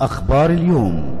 أخبار اليوم.